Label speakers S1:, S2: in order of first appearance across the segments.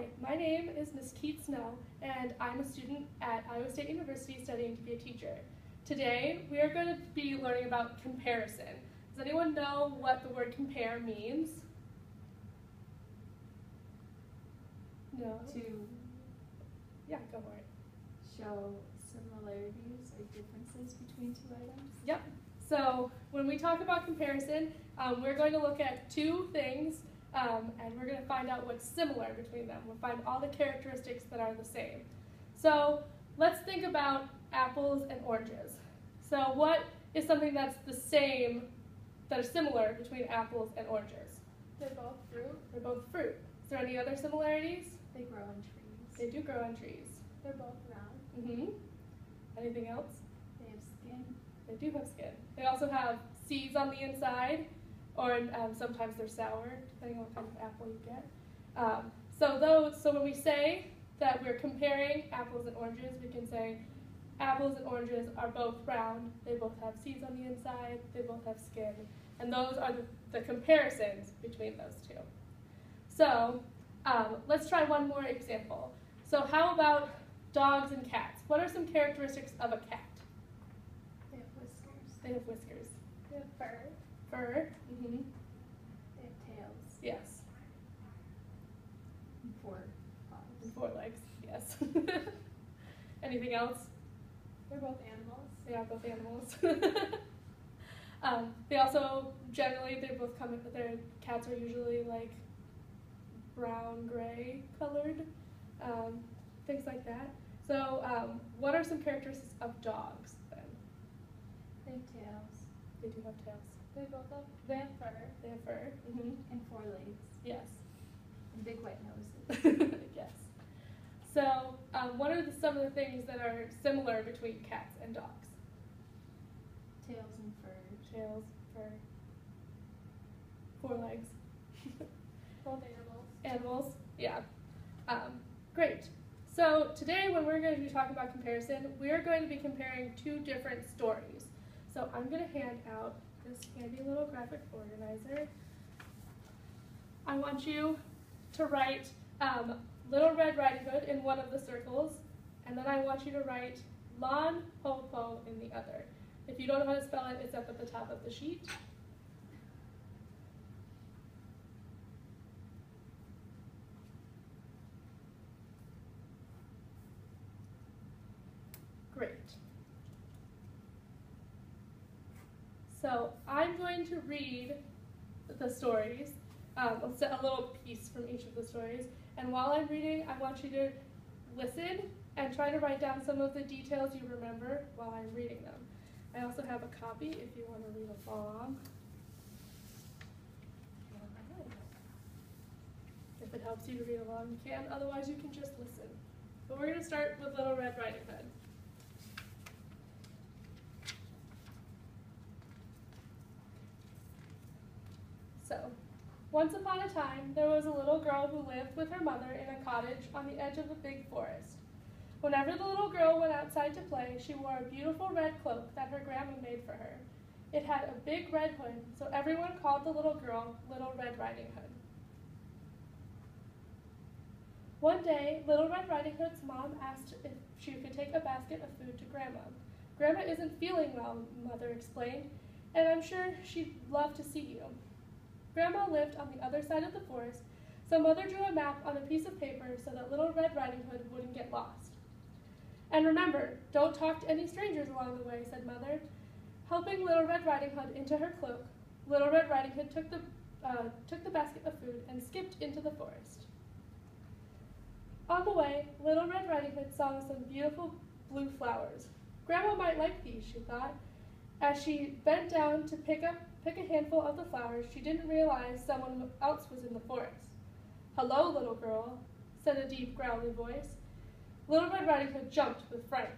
S1: Hi, my name is Miss Keats-Snow, and I'm a student at Iowa State University studying to be a teacher. Today, we are going to be learning about comparison. Does anyone know what the word compare means? No?
S2: to
S1: Yeah, go for it.
S2: show similarities or differences between two items.
S1: Yep. So when we talk about comparison, um, we're going to look at two things, um, and we're going to find out what's similar between them. We'll find all the characteristics that are the same. So let's think about apples and oranges. So what is something that's the same, that is similar between apples and oranges?
S3: They're both fruit.
S1: They're both fruit. Is there any other similarities?
S2: They grow in trees.
S1: They do grow on trees.
S3: They're both round.
S1: Mm-hmm. Anything else?
S2: They have skin.
S1: They do have skin. They also have seeds on the inside, or um, sometimes they're sour, depending on what kind of apple you get. Um, so those, so when we say that we're comparing apples and oranges, we can say apples and oranges are both round. They both have seeds on the inside. They both have skin, and those are the, the comparisons between those two. So um, let's try one more example. So how about dogs and cats? What are some characteristics of a cat?
S3: They have whiskers.
S1: They have whiskers.
S3: They have fur.
S1: Fur. Mm-hmm.
S3: They have tails.
S1: Yes.
S2: And four paws.
S1: four legs. Yes. Anything else?
S3: They're both animals.
S1: They are both animals. um, they also generally they're both come in. Their cats are usually like brown gray colored, um, things like that. So, um, what are some characteristics of dogs then?
S3: They have tails.
S1: They do have tails.
S3: They both have. They have fur.
S1: They have fur. Mm-hmm.
S2: And four legs.
S1: Yes.
S2: And big white noses.
S1: yes. So, um, what are the, some of the things that are similar between cats and dogs?
S2: Tails and fur.
S1: Tails, fur, four legs.
S3: Both animals.
S1: Animals, yeah. Um, great. So today, when we're going to be talking about comparison, we are going to be comparing two different stories. So I'm going to hand out this handy little graphic organizer. I want you to write um, Little Red Riding Hood in one of the circles, and then I want you to write Lon Po Po in the other. If you don't know how to spell it, it's up at the top of the sheet. Great. So I'm going to read the stories, um, a little piece from each of the stories, and while I'm reading, I want you to listen and try to write down some of the details you remember while I'm reading them. I also have a copy if you want to read along. If it helps you to read along, you can. Otherwise, you can just listen. But we're going to start with Little Red Riding Hood. So, once upon a time, there was a little girl who lived with her mother in a cottage on the edge of a big forest. Whenever the little girl went outside to play, she wore a beautiful red cloak that her grandma made for her. It had a big red hood, so everyone called the little girl Little Red Riding Hood. One day, Little Red Riding Hood's mom asked if she could take a basket of food to Grandma. Grandma isn't feeling well, Mother explained, and I'm sure she'd love to see you. Grandma lived on the other side of the forest, so Mother drew a map on a piece of paper so that Little Red Riding Hood wouldn't get lost. And remember, don't talk to any strangers along the way, said Mother. Helping Little Red Riding Hood into her cloak, Little Red Riding Hood took the, uh, took the basket of food and skipped into the forest. On the way, Little Red Riding Hood saw some beautiful blue flowers. Grandma might like these, she thought. As she bent down to pick up pick a handful of the flowers, she didn't realize someone else was in the forest. Hello, little girl, said a deep, growly voice. Little Red Riding Hood jumped with fright.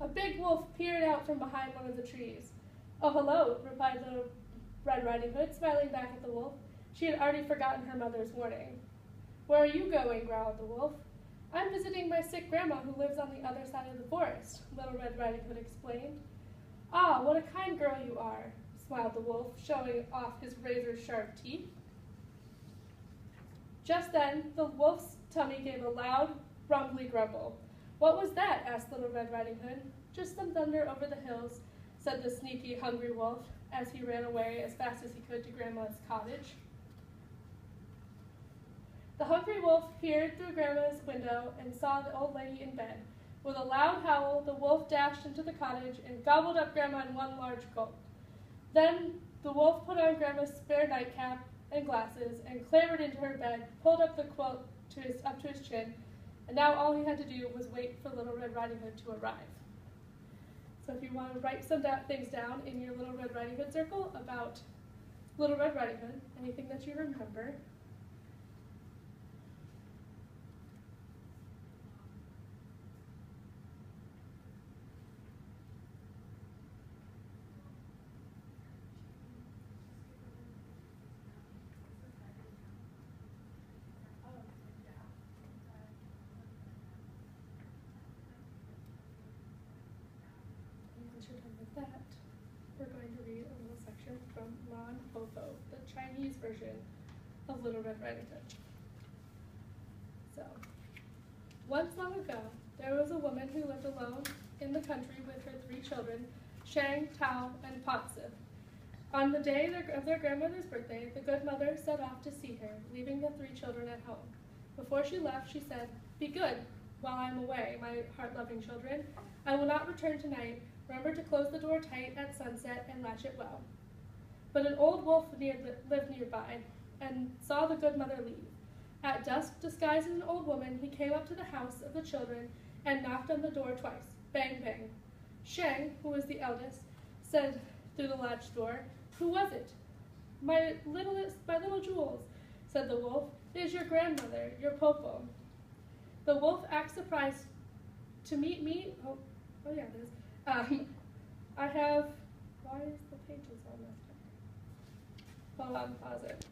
S1: A big wolf peered out from behind one of the trees. Oh, hello, replied Little Red Riding Hood, smiling back at the wolf. She had already forgotten her mother's warning. Where are you going? growled the wolf. I'm visiting my sick grandma who lives on the other side of the forest, Little Red Riding Hood explained. Ah, what a kind girl you are, smiled the wolf, showing off his razor sharp teeth. Just then, the wolf's tummy gave a loud, rumbly grumble. What was that? asked Little Red Riding Hood. Just some thunder over the hills, said the sneaky, hungry wolf as he ran away as fast as he could to Grandma's cottage. The hungry wolf peered through Grandma's window and saw the old lady in bed. With a loud howl, the wolf dashed into the cottage and gobbled up Grandma in one large gulp. Then the wolf put on Grandma's spare nightcap and glasses and clambered into her bed, pulled up the quilt to his, up to his chin, and now all he had to do was wait for Little Red Riding Hood to arrive. So if you want to write some things down in your Little Red Riding Hood circle about Little Red Riding Hood, anything that you remember, And once you're done with that, we're going to read a little section from Lan Hofo, the Chinese version of Little Red Riding Hood. So, once long ago, there was a woman who lived alone in the country with her three children, Shang, Tao, and Paotze. On the day of their grandmother's birthday, the good mother set off to see her, leaving the three children at home. Before she left, she said, Be good while I am away, my heart loving children. I will not return tonight. Remember to close the door tight at sunset and latch it well. But an old wolf near, lived nearby and saw the good mother leave. At dusk, disguised as an old woman, he came up to the house of the children and knocked on the door twice. Bang, bang. Shang, who was the eldest, said through the latch door, Who was it? My littlest, my little jewels, said the wolf. It is your grandmother, your Popo. The wolf acts surprised to meet me. Oh, oh yeah, it is. Um, I have. Why is the pages all messed up? Hold on, pause it.